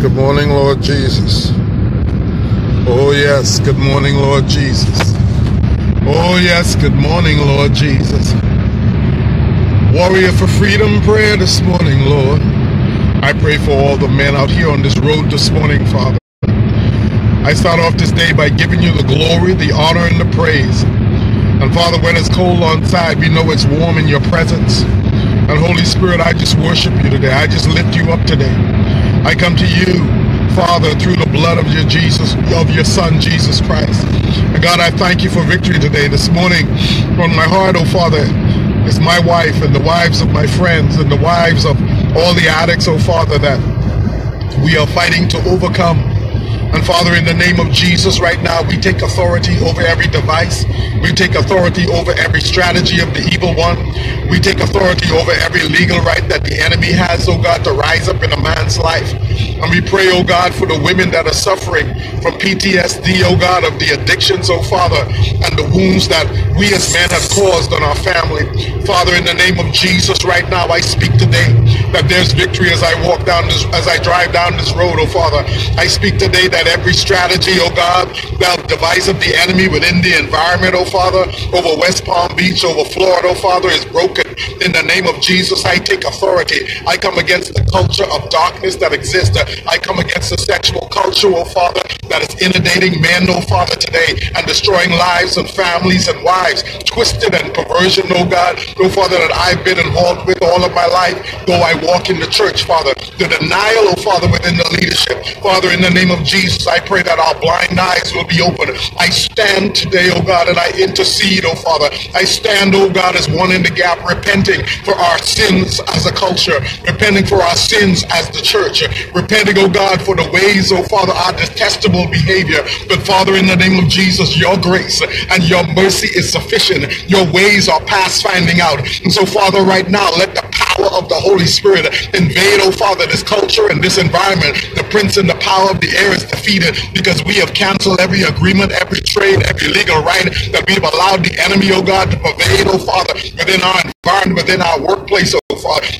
Good morning, Lord Jesus. Oh, yes. Good morning, Lord Jesus. Oh, yes. Good morning, Lord Jesus. Warrior for Freedom prayer this morning, Lord. I pray for all the men out here on this road this morning, Father. I start off this day by giving you the glory, the honor, and the praise. And Father, when it's cold outside, we know it's warm in your presence. And Holy Spirit, I just worship you today. I just lift you up today. I come to you, Father, through the blood of your Jesus, of your Son, Jesus Christ. And God, I thank you for victory today. This morning, on my heart, oh Father, is my wife and the wives of my friends and the wives of all the addicts, oh Father, that we are fighting to overcome. And Father, in the name of Jesus, right now, we take authority over every device. We take authority over every strategy of the evil one. We take authority over every legal right that the enemy has, oh God, to rise up in a man's life. And we pray, oh God, for the women that are suffering from PTSD, oh God, of the addictions, oh Father, and the wounds that we as men have caused on our family. Father, in the name of Jesus, right now, I speak today that there's victory as I walk down this, as I drive down this road, oh Father. I speak today that every strategy, oh God, that device of the enemy within the environment, oh Father, over West Palm Beach, over Florida, oh Father, is broken. In the name of Jesus, I take authority. I come against the culture of darkness that exists. I come against the sexual culture, oh Father, that is inundating men, oh Father, today and destroying lives and families and wives. Twisted and perversion, oh God, oh Father, that I've been involved with all of my life, though I walk in the church, Father. The denial, oh Father, within the leadership. Father, in the name of Jesus, I pray that our blind eyes will be open. I stand today, oh God, and I intercede, oh Father. I stand, oh God, as one in the gap, repenting for our sins as a culture, repenting for our sins as the church, repenting, oh God, for the ways, oh Father, our detestable behavior. But Father, in the name of Jesus, your grace and your mercy is sufficient. Your ways are past finding out. And so, Father, right now, let the power of the Holy Spirit invade, oh Father, this culture and this environment. The prince and the power of the air is defeated because we have canceled every agreement, every trade, every legal right that we've allowed the enemy, oh God, to pervade, oh Father, within our environment, within our workplace, oh.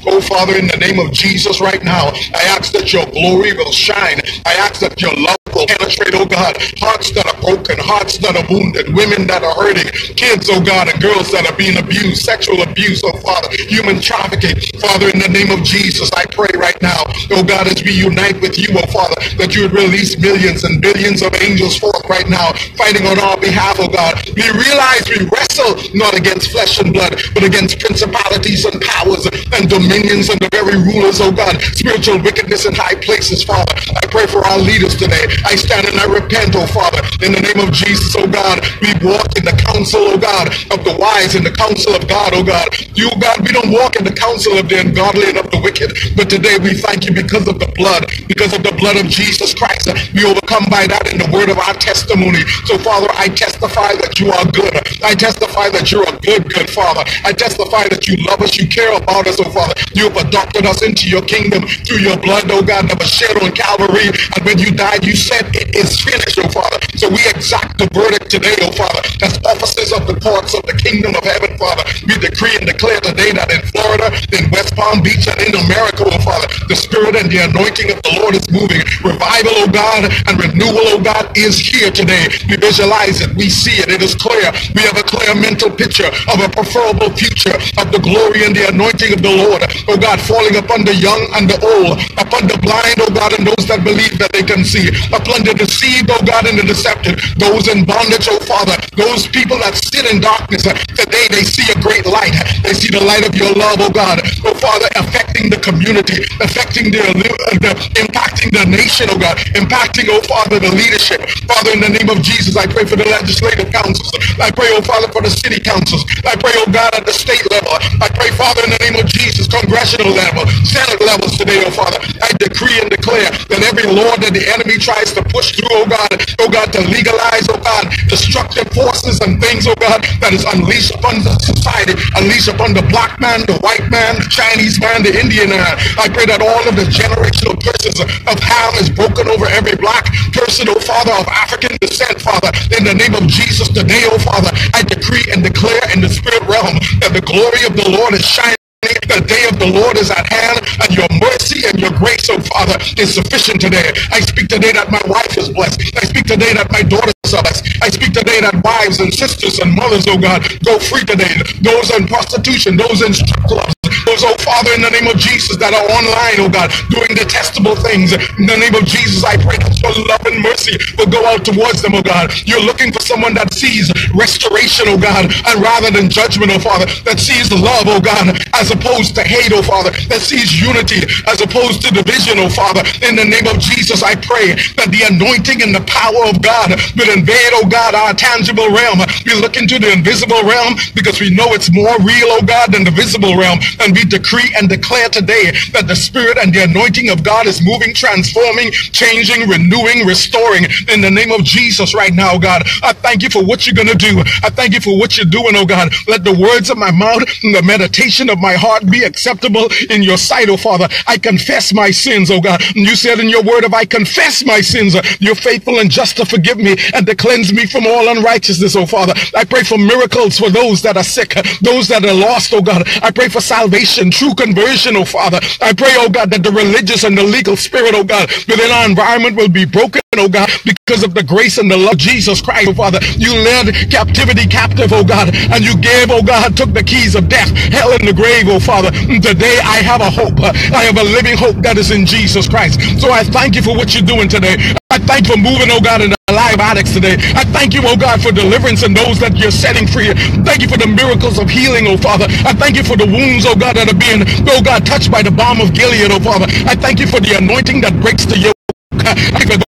Oh Father, in the name of Jesus right now, I ask that your glory will shine. I ask that your love will penetrate, oh God, hearts that are broken, hearts that are wounded, women that are hurting, kids, oh God, and girls that are being abused, sexual abuse, oh Father, human trafficking. Father, in the name of Jesus, I pray right now, oh God, as we unite with you, oh Father, that you would release millions and billions of angels right now, fighting on our behalf, oh God. We realize we wrestle not against flesh and blood, but against principalities and powers and dominions and the very rulers, oh God, spiritual wickedness in high places, Father. I pray for our leaders today. I stand and I repent, oh Father, in the name of Jesus, oh God. We walk in the counsel, oh God, of the wise and the counsel of God, oh God. You, God, we don't walk in the counsel of the ungodly and of the wicked, but today we thank you because of the blood, because of the blood of Jesus Christ. We overcome by that in the word of our testimony. So, Father, I testify that you are good. I testify that you're a good, good Father. I testify that you love us, you care about us, oh Father. You have adopted us into your kingdom through your blood, oh God, that was shed on Calvary. And when you died, you said it is finished, oh Father. So we exact the verdict today, oh Father, as officers of the courts of the kingdom of heaven, Father. We decree and declare today that in Florida, in West Palm Beach, and in America, oh Father, the Spirit and the anointing of the Lord is moving. Revival, oh God, and renewal, oh God, is here today. We visualize it. We see it. It is clear. We have a clear mental picture of a preferable future of the glory and the anointing of the Lord, oh God, falling upon the young and the old, upon the blind, oh God, and those that believe that they can see, upon the deceived, oh God, and the deceptive, those in bondage, oh Father, those people that sit in darkness, today they see a great light. They see the light of your love, oh God, oh Father, affecting the community, affecting the, the uh, impacting the nation, oh God, impacting, oh Father, the leadership. Father, in the name of Jesus, I pray for the legislative councils. I pray, oh Father, for the city councils. I pray, oh God, at the state level. I pray, Father, in the name of Jesus, congressional level, Senate levels today, oh Father. I decree and declare that every law that the enemy tries to push through, oh God, oh God, to legalize, oh God, destructive forces and things, oh God, that is unleashed upon the society, unleashed upon the black man, the white man, the Chinese man, the Indian man. I pray that all of the generational curses of Ham is broken over every black person, oh Father, of African descent, Father. In the name of Jesus today, oh Father, I decree and declare in the spirit realm that the glory of the Lord is shining the day of the Lord is at hand. and your mercy and your grace, oh Father, is sufficient today. I speak today that my wife is blessed. I speak today that my daughters are blessed. I speak today that wives and sisters and mothers, oh God, go free today. Those in prostitution, those in strip clubs, those, oh Father, in the name of Jesus that are online, oh God, doing detestable things. In the name of Jesus, I pray that your love and mercy will go out towards them, oh God. You're looking for someone that sees restoration, oh God, and rather than judgment, oh Father, that sees love, oh God, as opposed to hate, oh Father, that sees unity as opposed to division, oh Father. In the name of Jesus, I pray that the anointing and the power of God will invade, oh God, our tangible realm. We look into the invisible realm because we know it's more real, oh God, than the visible realm. And we decree and declare today that the Spirit and the anointing of God is moving, transforming, changing, renewing, restoring in the name of Jesus right now, God. I thank you for what you're going to do. I thank you for what you're doing, oh God. Let the words of my mouth and the meditation of my heart be acceptable in your sight, oh Father. I confess my sins, oh God. And you said in your word, if I confess my sins, you're faithful and just to forgive me and to cleanse me from all unrighteousness, oh Father. I pray for miracles for those that are sick, those that are lost, oh God. I pray for salvation salvation, true conversion, oh Father. I pray, oh God, that the religious and the legal spirit, oh God, within our environment will be broken, oh God, because of the grace and the love of Jesus Christ, oh Father. You led captivity captive, oh God, and you gave, oh God, took the keys of death, hell, and the grave, oh Father. Today I have a hope. I have a living hope that is in Jesus Christ. So I thank you for what you're doing today. I thank you for moving, oh God, in the live addicts today. I thank you, oh God, for deliverance and those that you're setting free. Thank you for the miracles of healing, oh Father. I thank you for the wounds, oh God, that are being, oh God, touched by the balm of Gilead, oh Father. I thank you for the anointing that breaks the yoke. I thank you for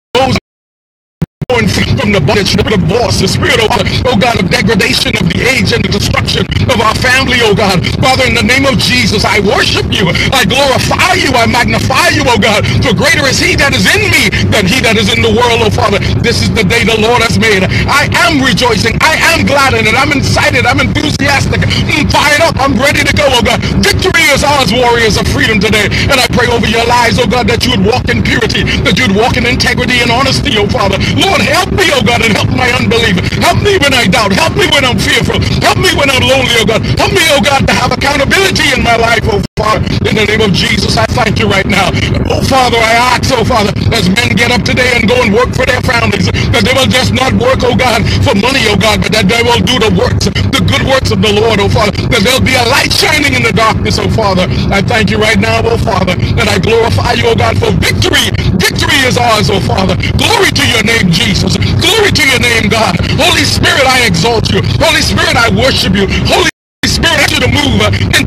from the bondage, the divorce, the spirit, oh God, oh God, of degradation of the age and the destruction of our family, oh God. Father, in the name of Jesus, I worship you. I glorify you. I magnify you, oh God. For greater is he that is in me than he that is in the world, oh Father. This is the day the Lord has made. I am rejoicing. I am glad in it. I'm excited. I'm enthusiastic. I'm fired up. I'm ready to go, oh God. Victory is ours, warriors of freedom today. And I pray over your lives, oh God, that you would walk in purity, that you would walk in integrity and honesty, oh Father. Lord, help me, oh God, and help my unbelief. Help me when I doubt. Help me when I'm fearful. Help me when I'm lonely, oh God. Help me, oh God, to have accountability in my life, oh Father. In the name of Jesus, I thank you right now. Oh Father, I ask, oh Father, as men get up today and go and work for their families, that they will just not work, oh God, for money, oh God, but that they will do the works, the good works of the Lord, oh Father. That there'll be a light shining in the darkness, oh Father. I thank you right now, oh Father, and I glorify you, oh God, for victory. Victory is ours, oh Father. Glory to your name, Jesus. Glory to your name, God. Holy Spirit, I exalt you. Holy Spirit, I worship you. Holy Spirit, I ask you to move and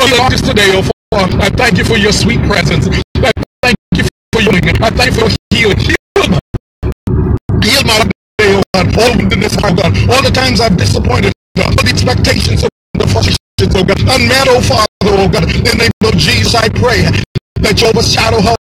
oh today, oh Father. I thank you for your sweet presence. I thank you for your healing. I thank you for healing. Heal, heal my day, oh God. All this, oh God. All the times I've disappointed, oh, God. All the expectations of the frustrations, oh God. Unmet, oh Father, oh God. In the name of Jesus, I pray that you overshadow her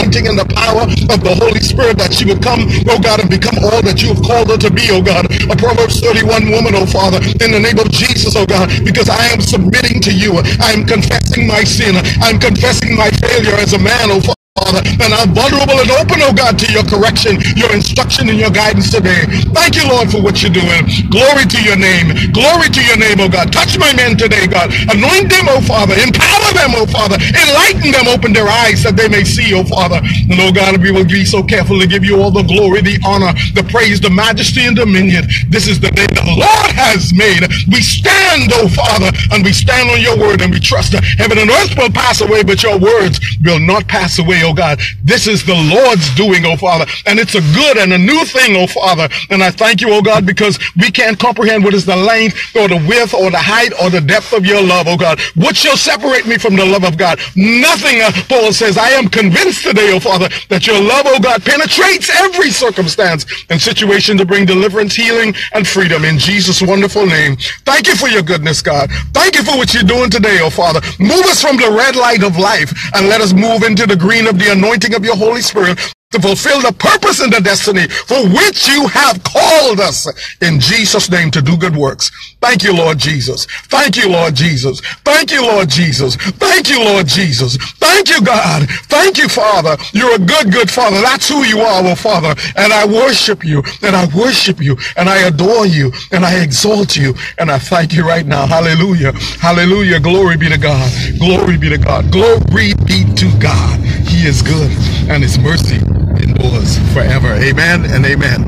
anointing and the power of the Holy Spirit that she would come, oh God, and become all that you have called her to be, oh God. A Proverbs 31 woman, oh Father, in the name of Jesus, oh God, because I am submitting to you. I am confessing my sin. I'm confessing my failure as a man, oh Father. Father, and I'm vulnerable and open, oh God, to your correction, your instruction, and your guidance today. Thank you, Lord, for what you're doing. Glory to your name. Glory to your name, oh God. Touch my men today, God. Anoint them, oh Father. Empower them, oh Father. Enlighten them, open their eyes that they may see, oh Father. And oh God, we will be so careful to give you all the glory, the honor, the praise, the majesty, and dominion. This is the day the Lord has made. We stand, oh Father, and we stand on your word and we trust that heaven and earth will pass away, but your words will not pass away, oh God. This is the Lord's doing, oh Father. And it's a good and a new thing, oh Father. And I thank you, oh God, because we can't comprehend what is the length or the width or the height or the depth of your love, oh God. What shall separate me from the love of God? Nothing, uh, Paul says. I am convinced today, oh Father, that your love, oh God, penetrates every circumstance and situation to bring deliverance, healing, and freedom in Jesus' wonderful name. Thank you for your goodness, God. Thank you for what you're doing today, oh Father. Move us from the red light of life and let us move into the green of the anointing of your Holy Spirit to fulfill the purpose and the destiny for which you have called us in Jesus' name to do good works. Thank you, Lord Jesus. Thank you, Lord Jesus. Thank you, Lord Jesus. Thank you, Lord Jesus. Thank you, God. Thank you, Father. You're a good, good Father. That's who you are, oh Father. And I worship you, and I worship you, and I adore you, and I exalt you, and I thank you right now. Hallelujah. Hallelujah. Glory be to God. Glory be to God. Glory be to God. He is good, and his mercy endures forever. Amen and amen.